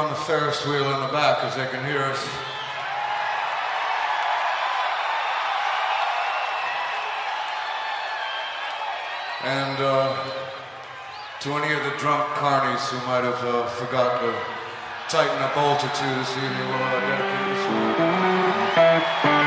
on the Ferris wheel in the back because they can hear us. And uh, to any of the drunk carnies who might have uh, forgotten to tighten a bolt or two this evening, we'll dedicate this one.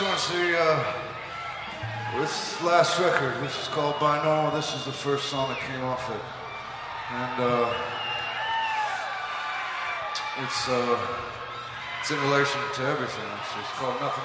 Uh, this one's the uh, this last record, which is called Binaural This is the first song that came off it, and uh, it's uh, it's in relation to everything. Actually. It's called Nothing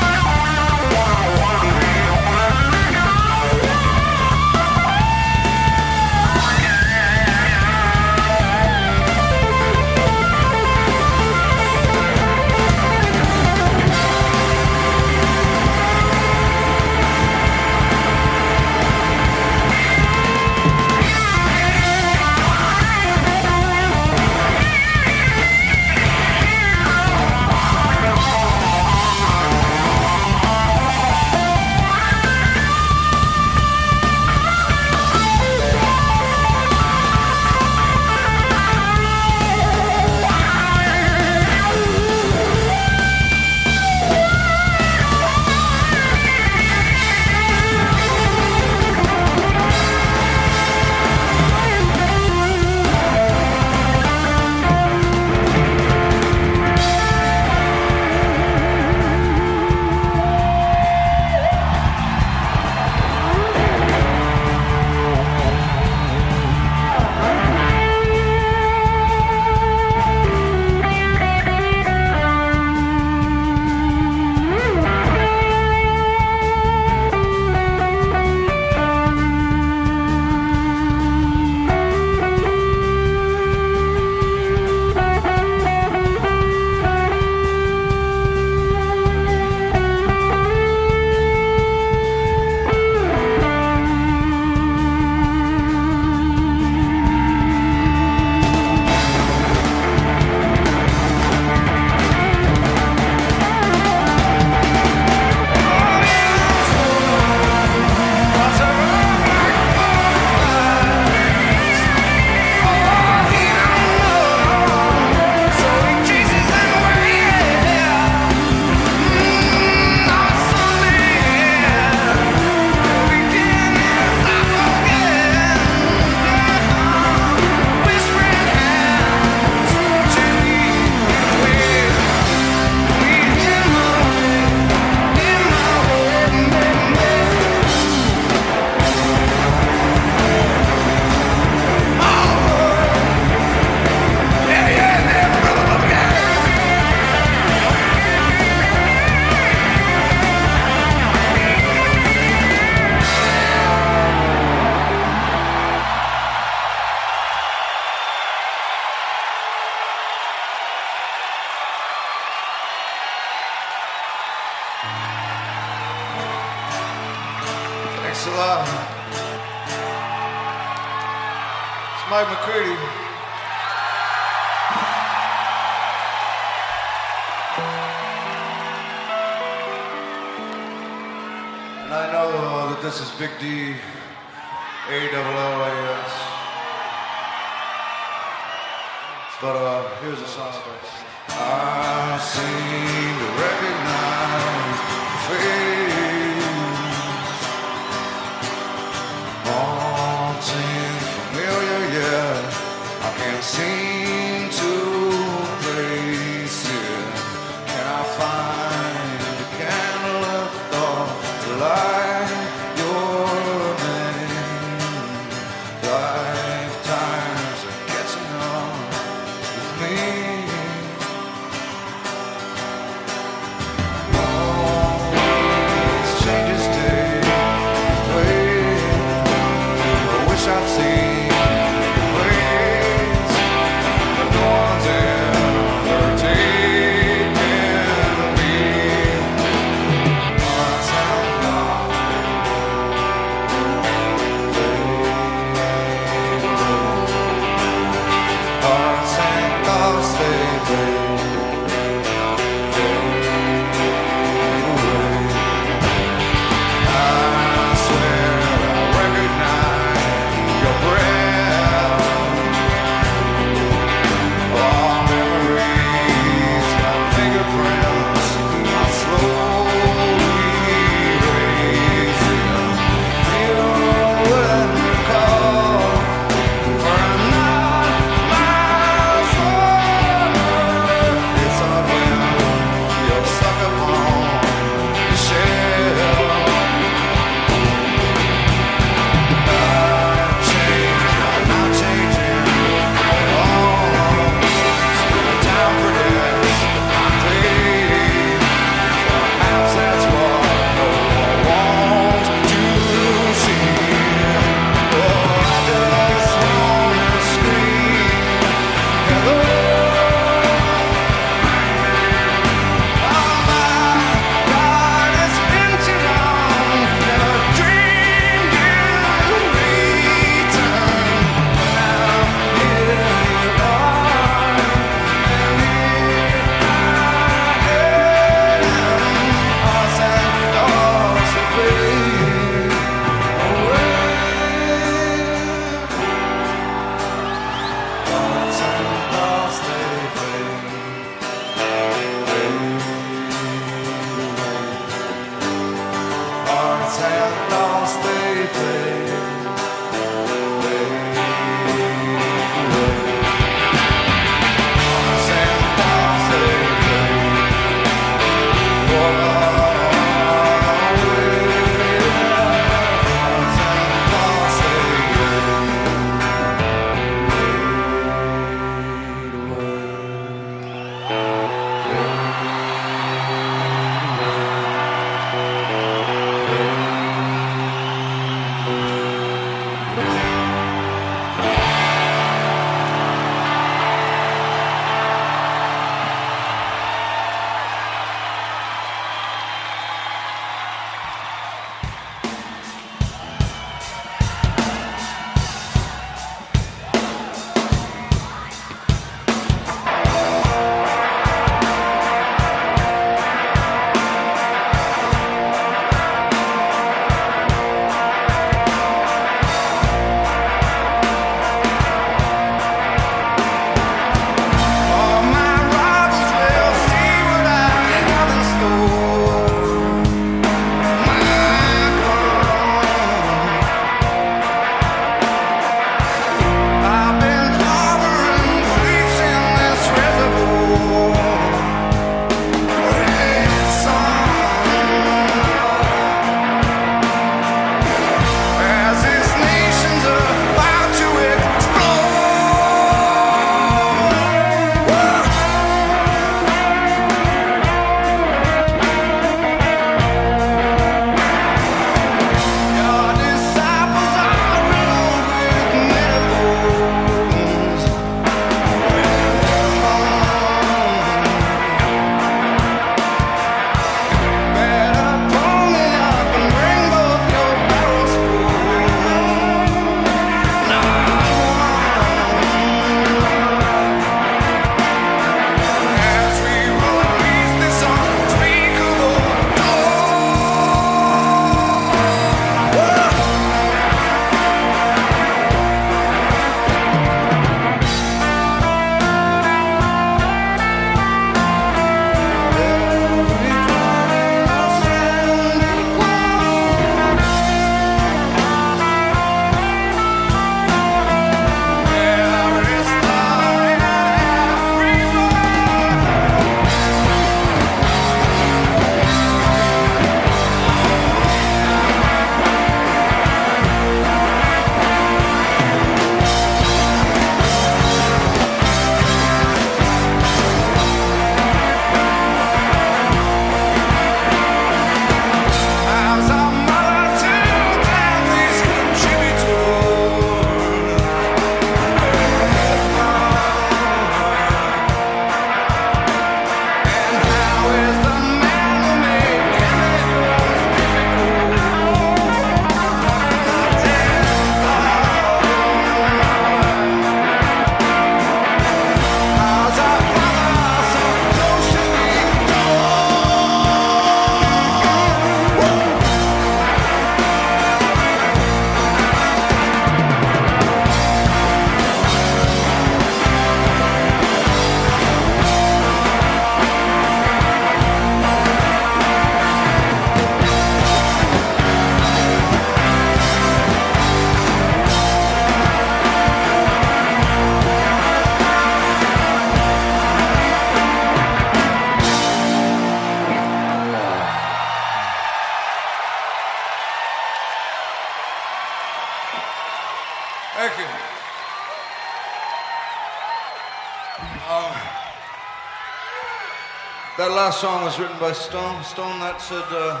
last song was written by Stone. Stone that said. Uh,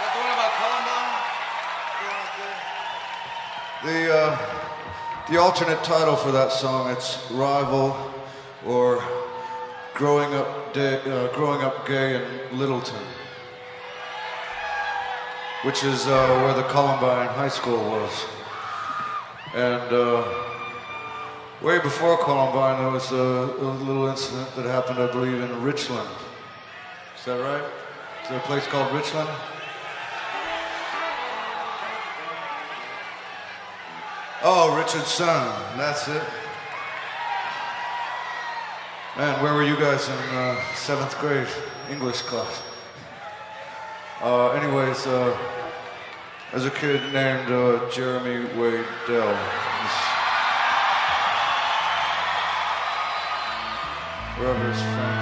that the one about Columbine? The uh, the alternate title for that song it's "Rival" or "Growing Up Day, uh, Growing Up Gay in Littleton," which is uh, where the Columbine High School was, and. Way before Columbine, there was a, a, little incident that happened, I believe, in Richland. Is that right? Is there a place called Richland? Oh, Richardson. That's it. Man, where were you guys in uh, seventh grade English class? Uh, anyways, uh, as a kid named uh, Jeremy Wade Delle. Wherever his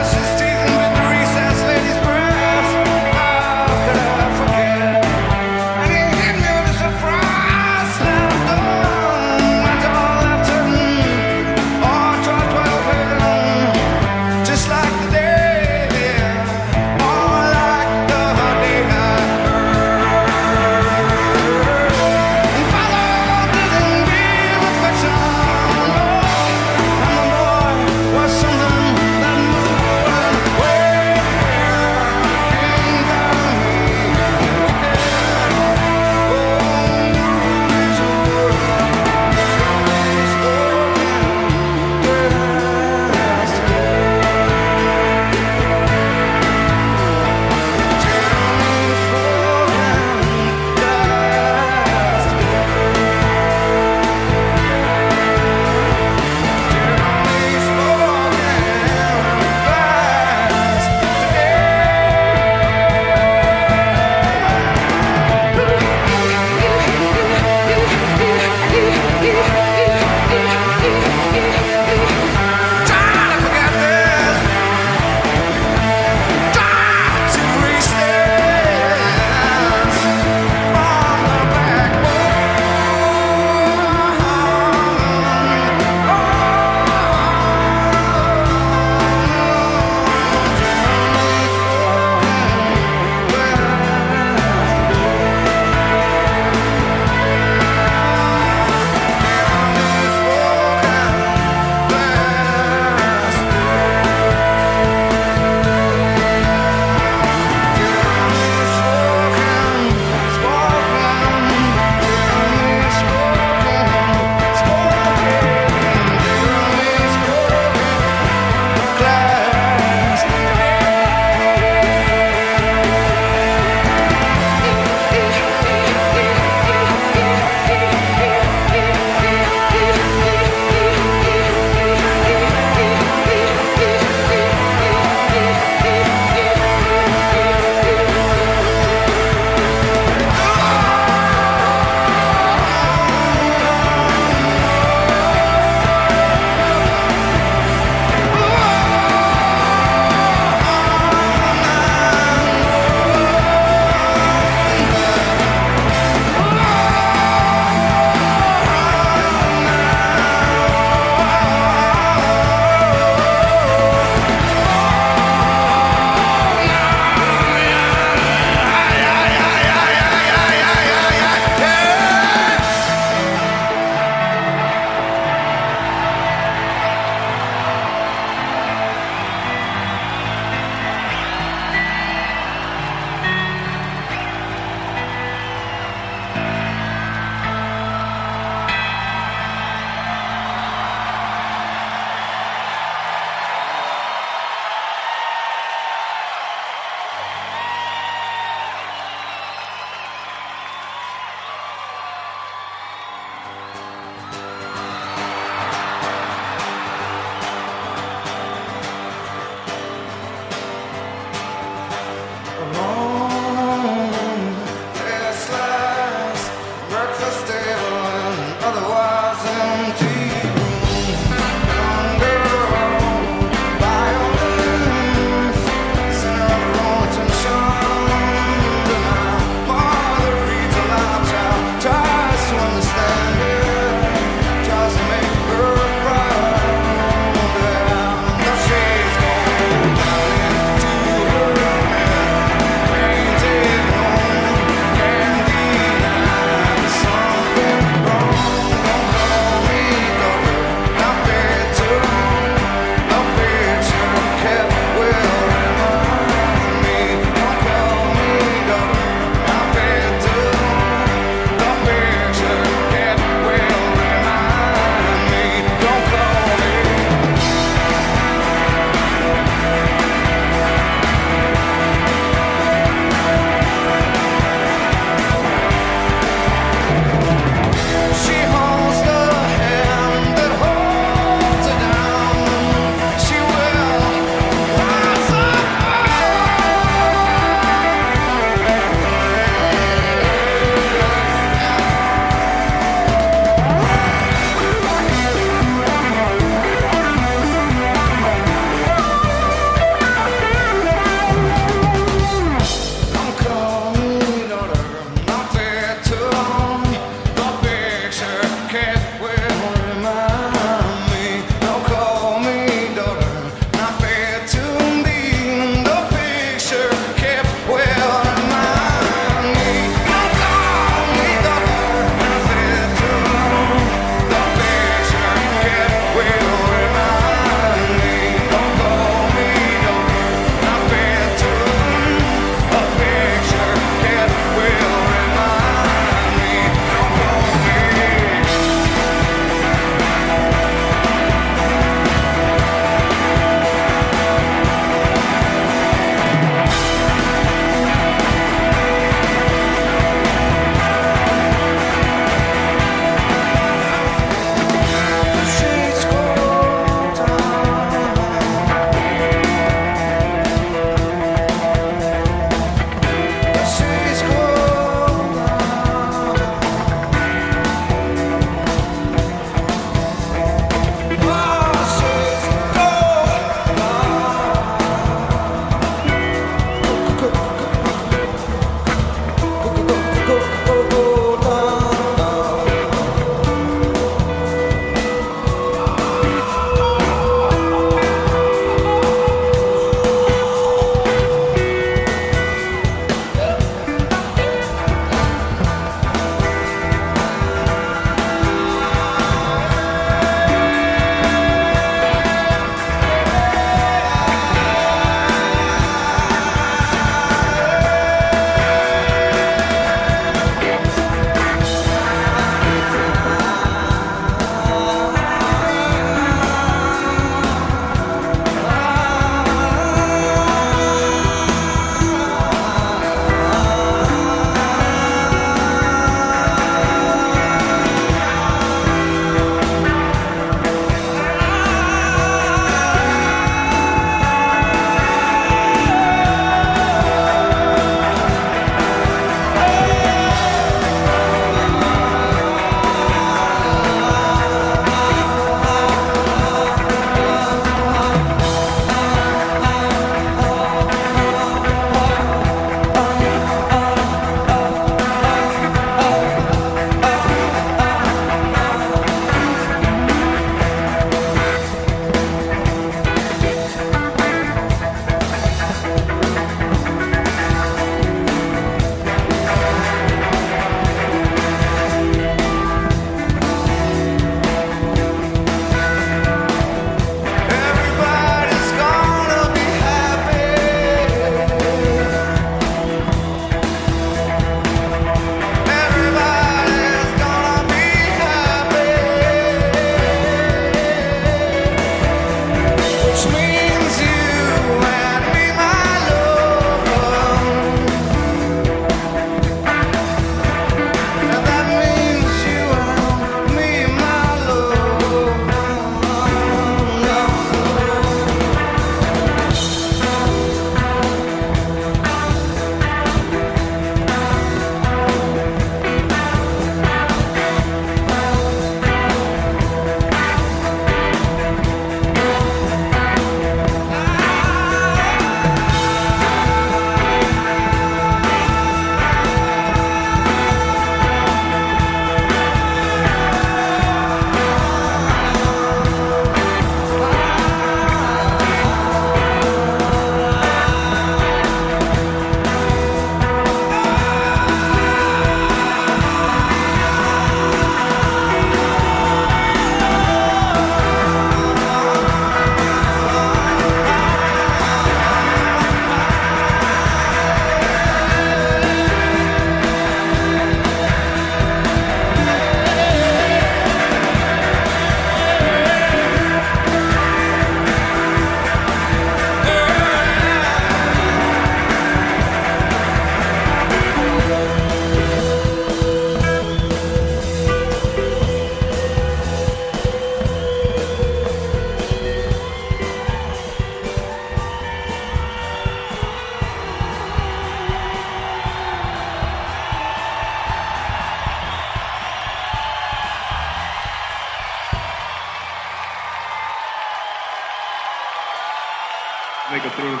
make it through.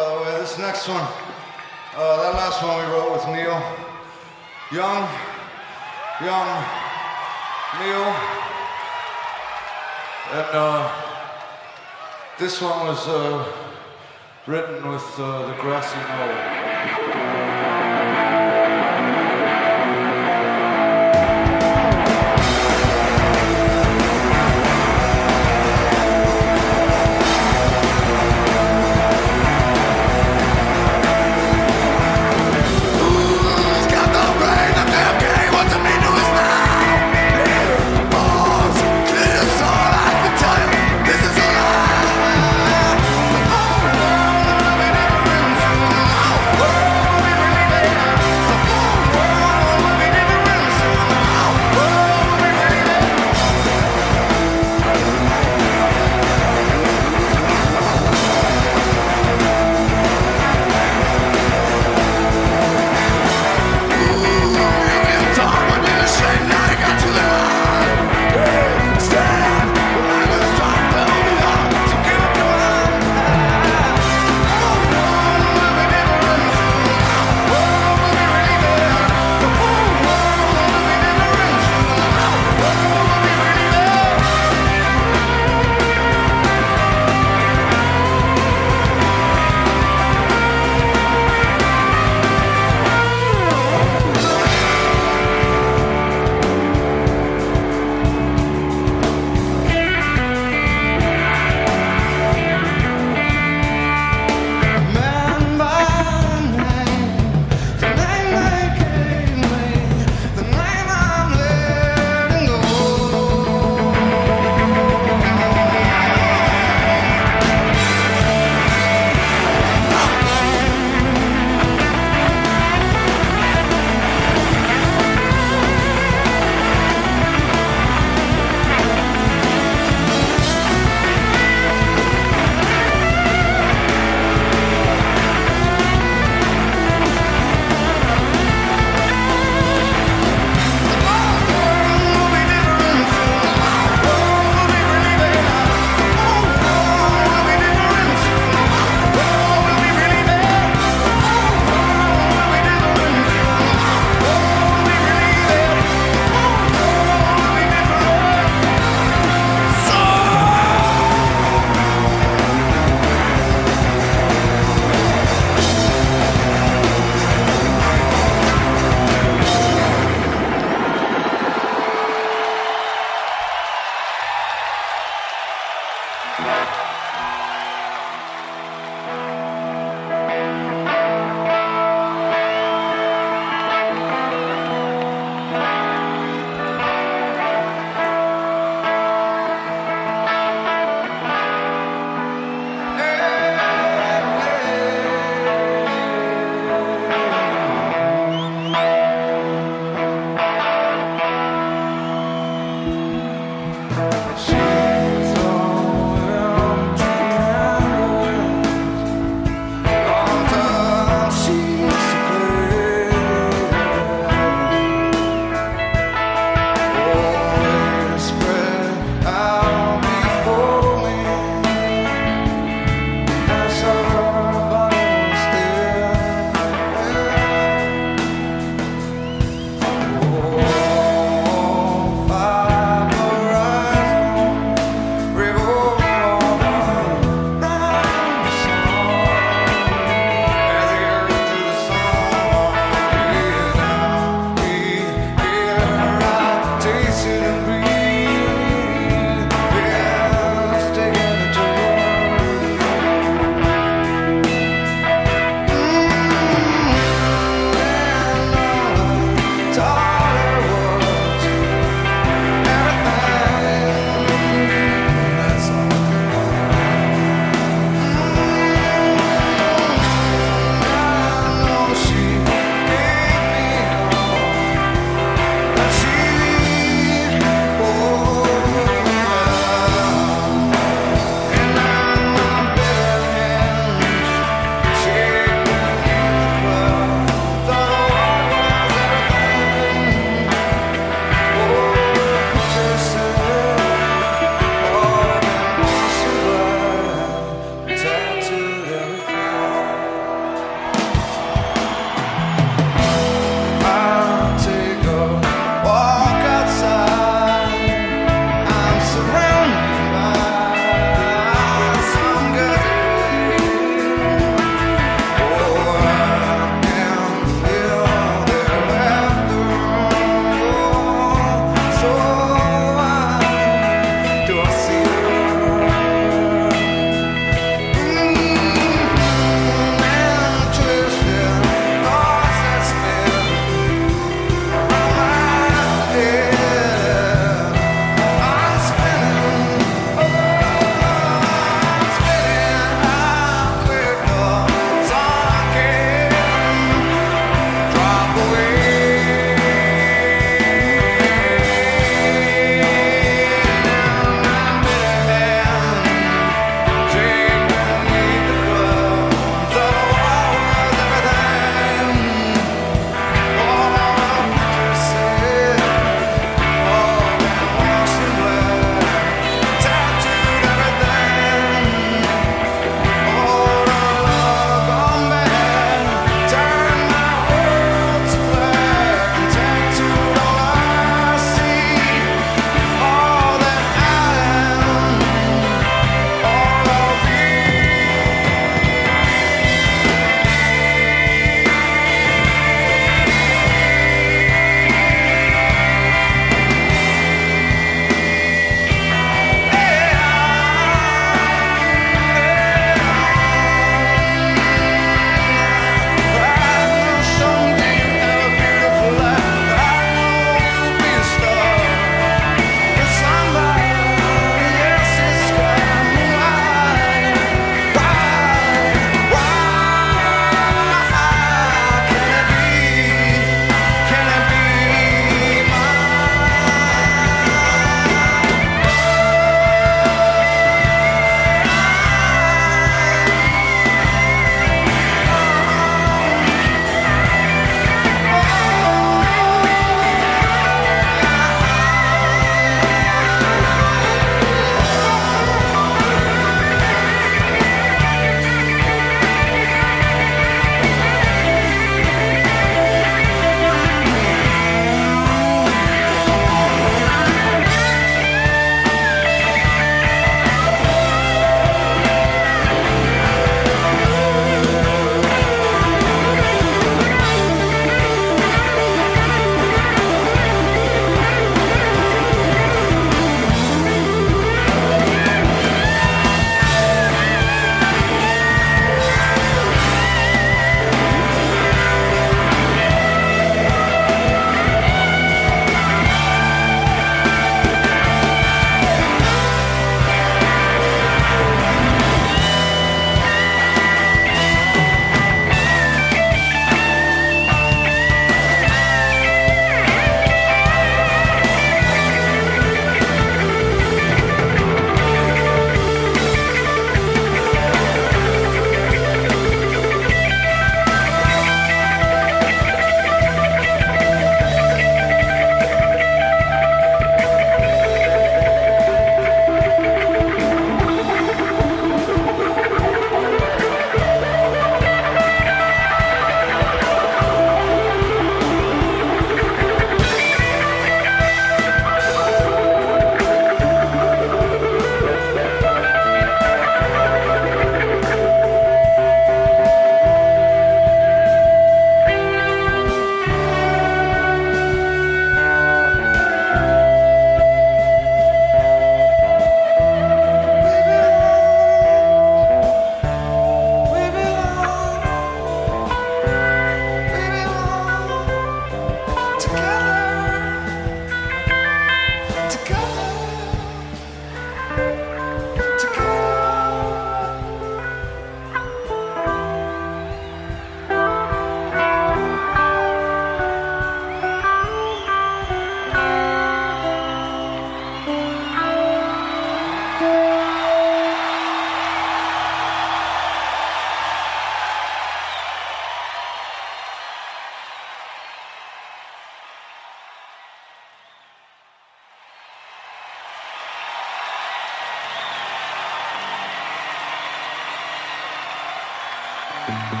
I guess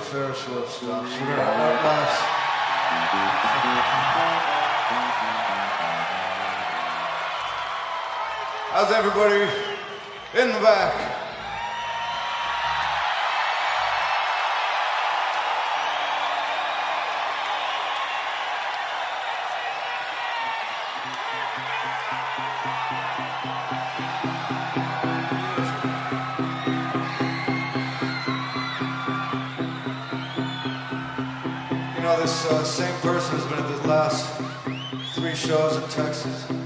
the Ferris wheel stuff. So. How's everybody in the back? shores of Texas.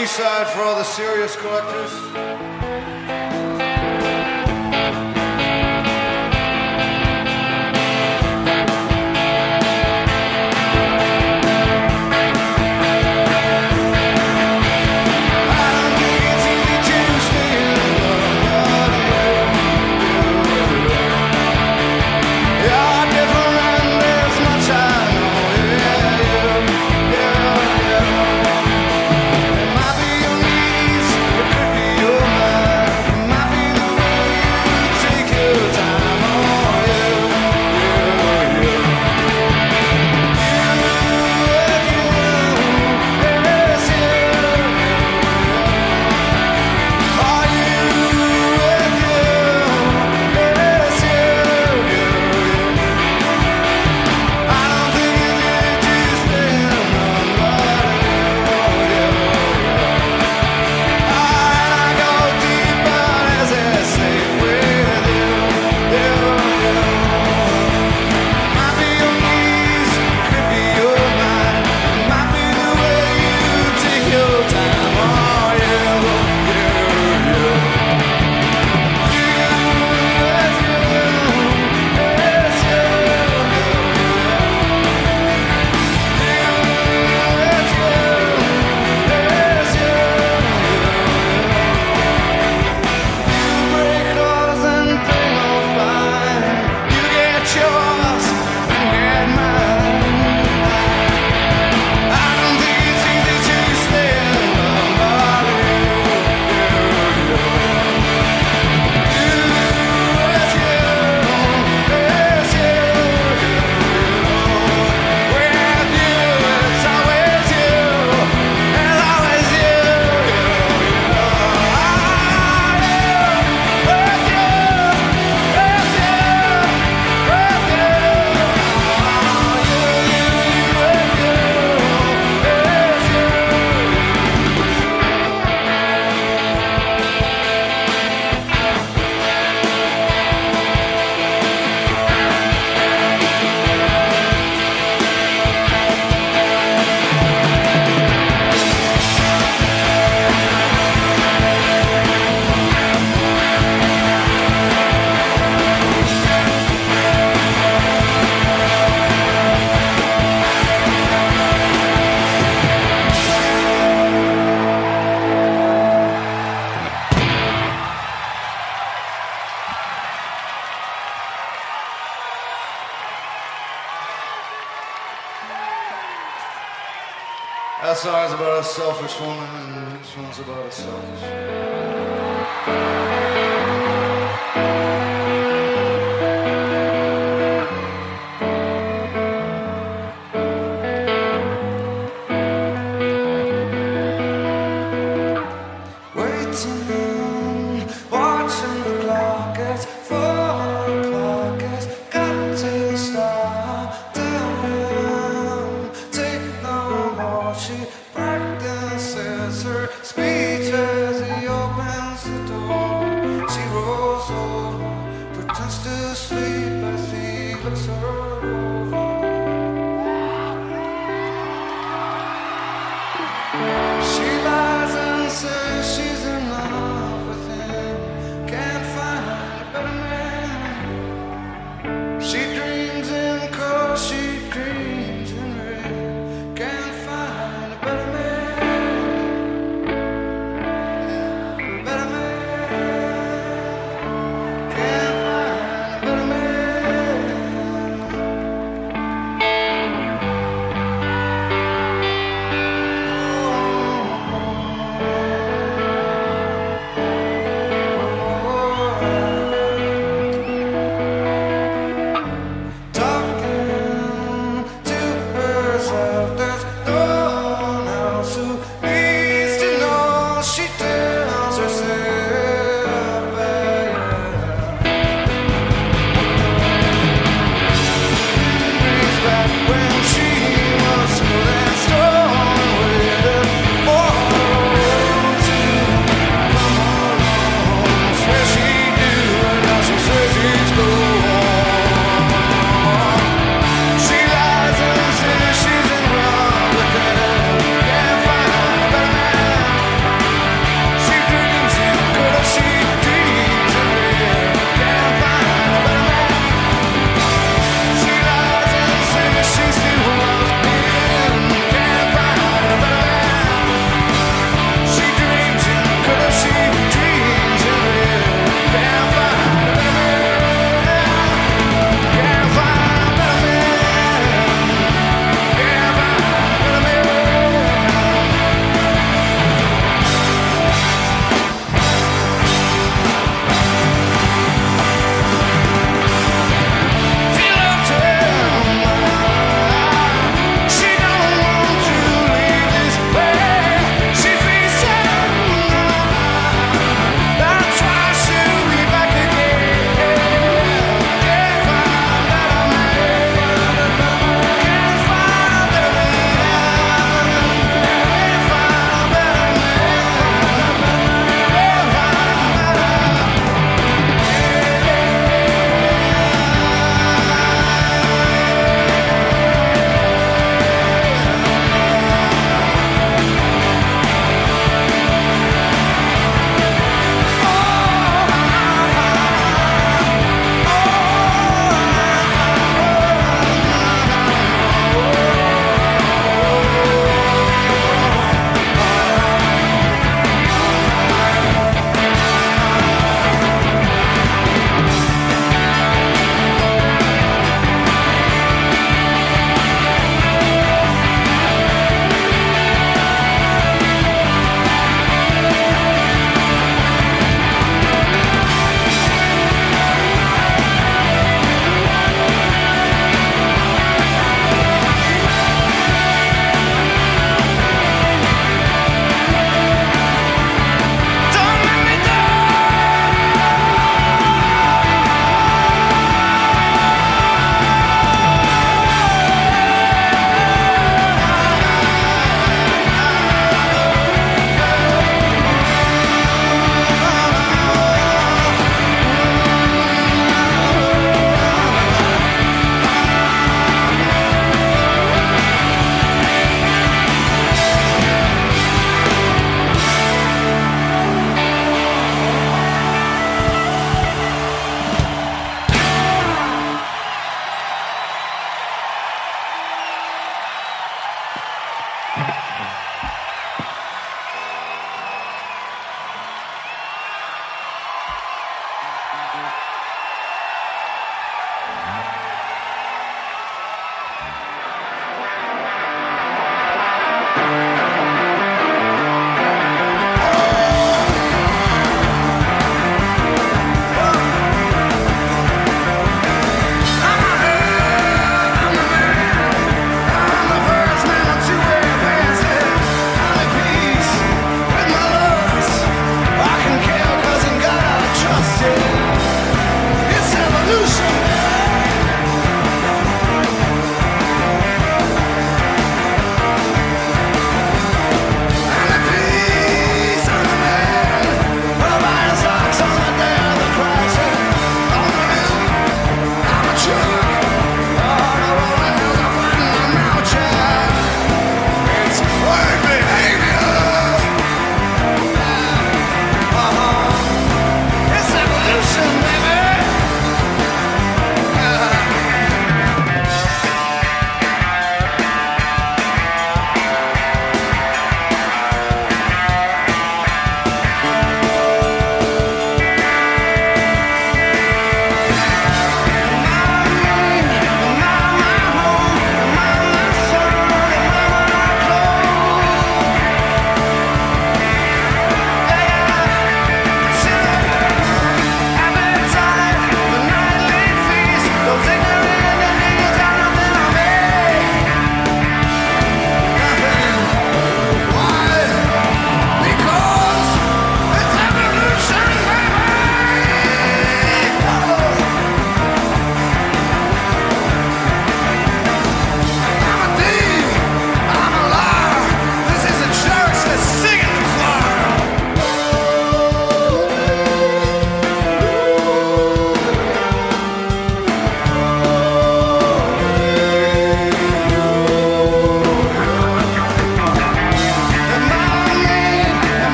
B-side for all the serious collectors. spirit.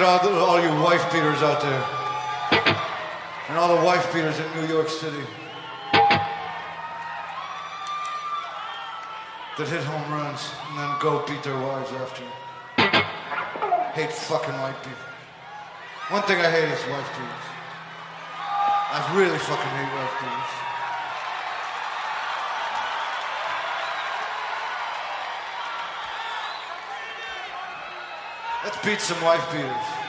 All, the, all you wife beaters out there. And all the wife beaters in New York City. That hit home runs and then go beat their wives after. Hate fucking white people. One thing I hate is wife beaters. I really fucking hate wife beaters. Beat some wife beaters.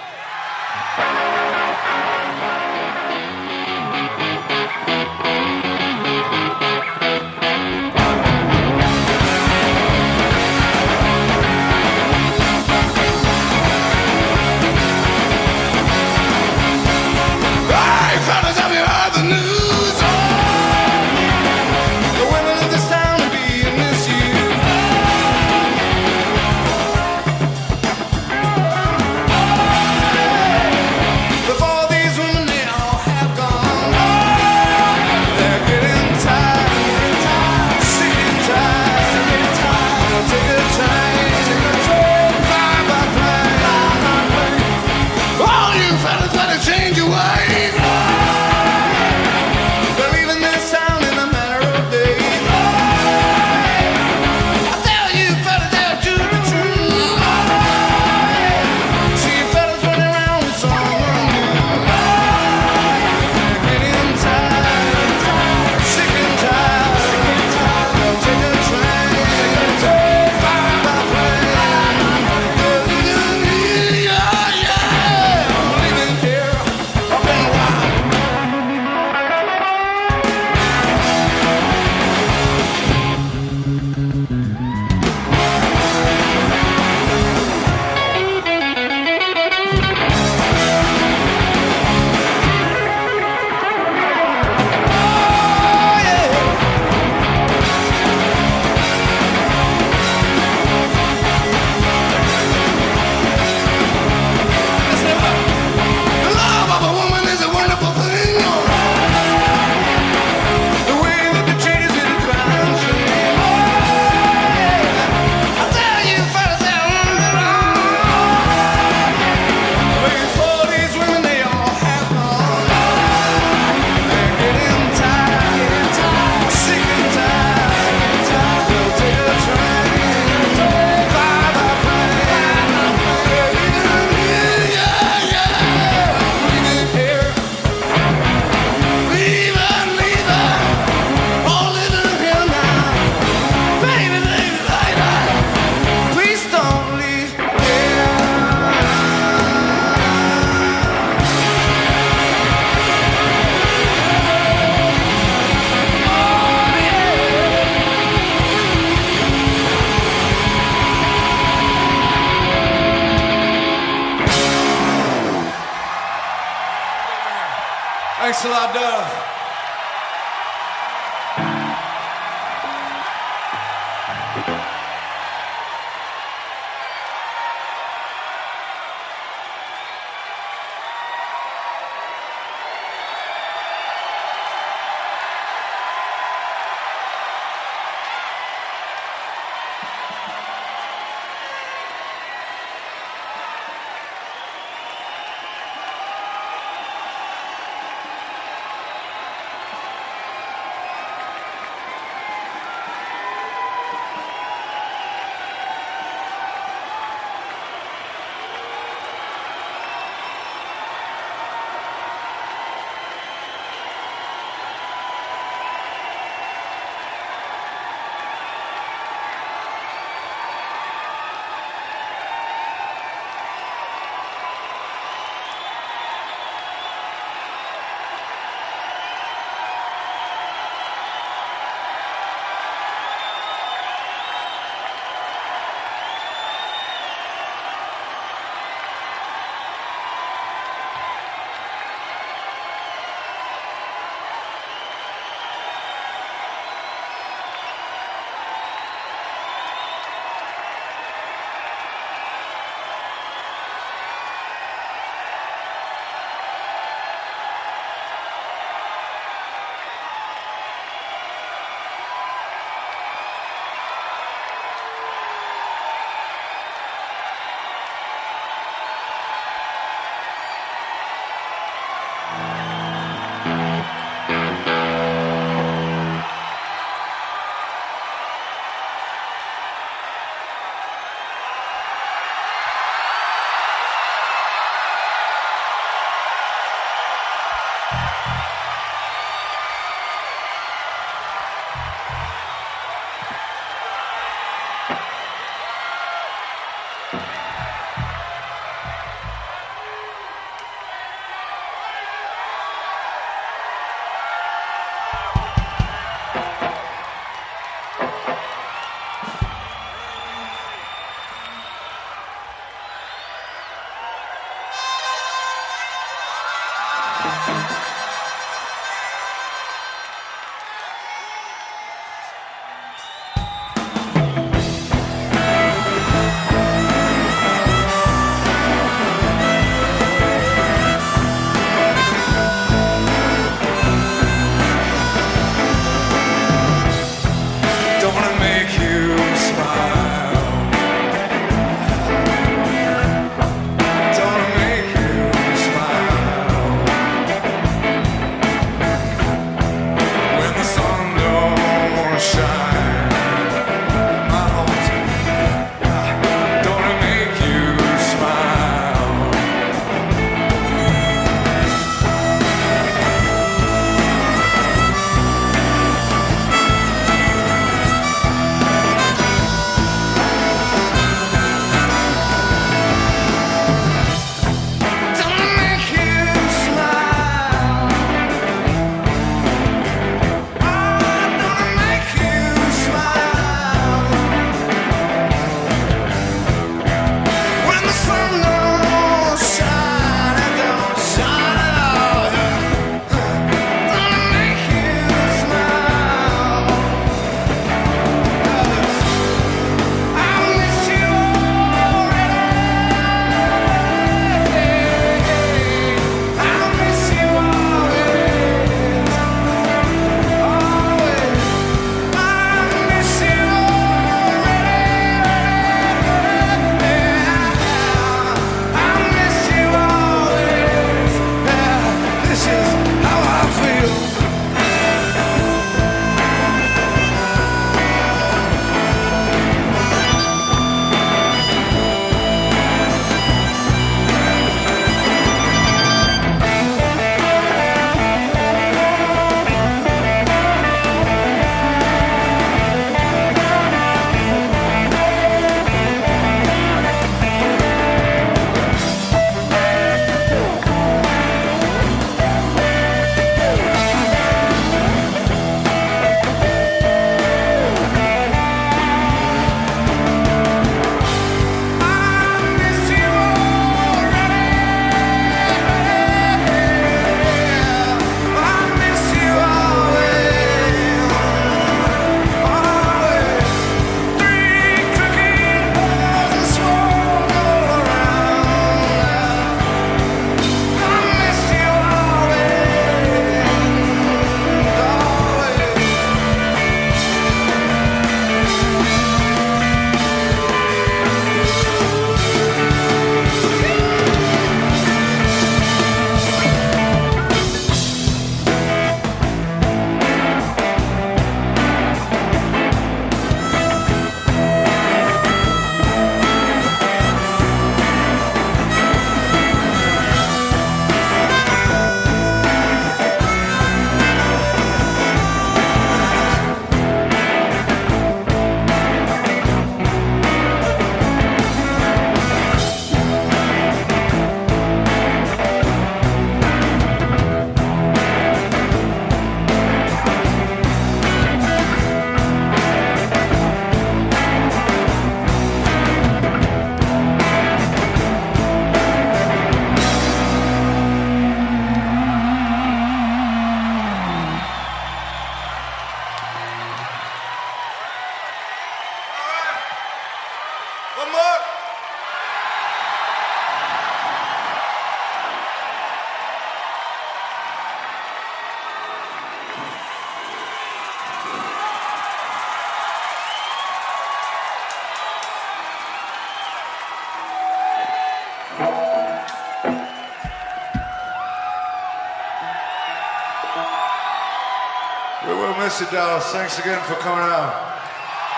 Thanks again for coming out.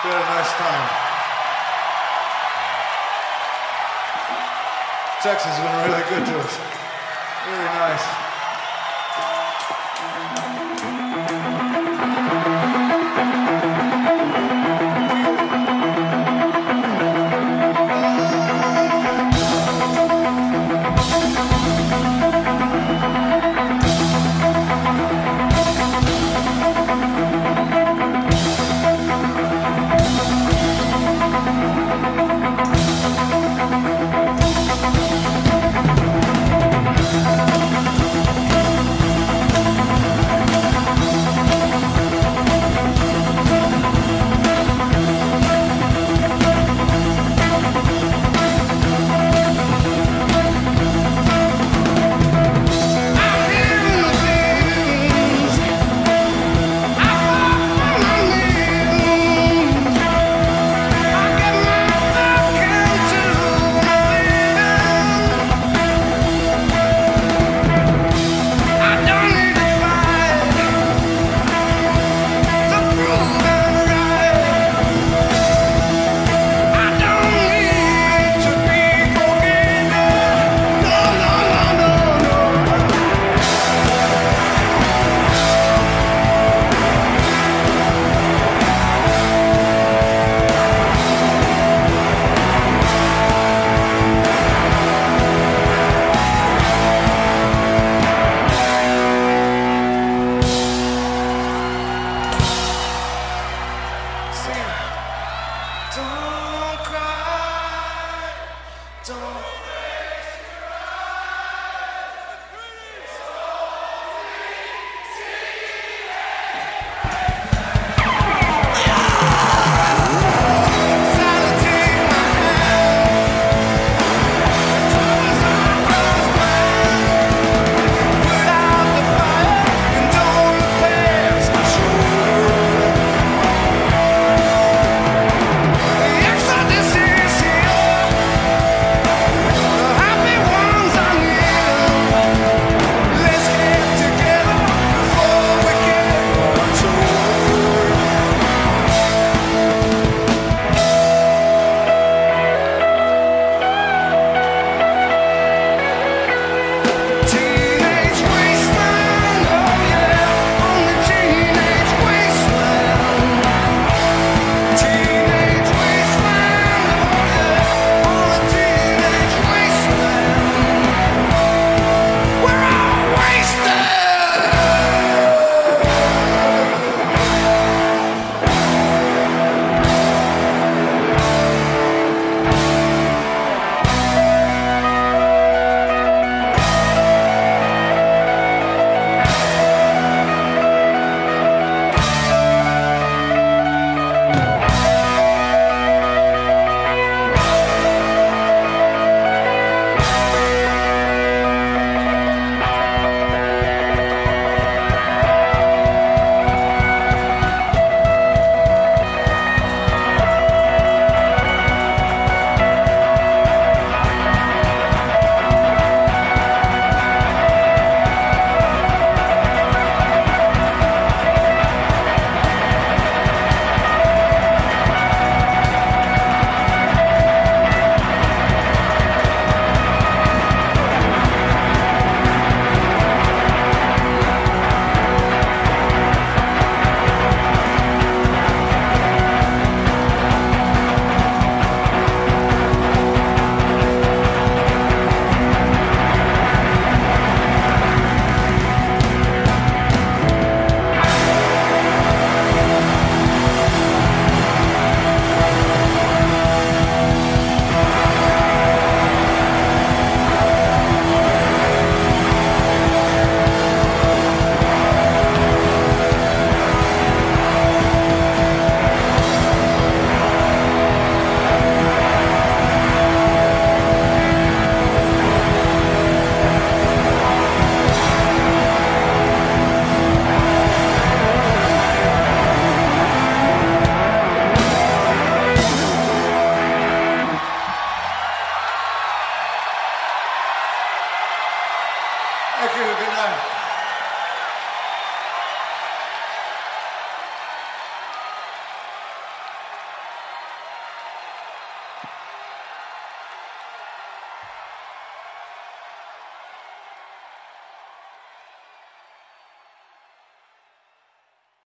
We had a nice time. Texas has been really good to us.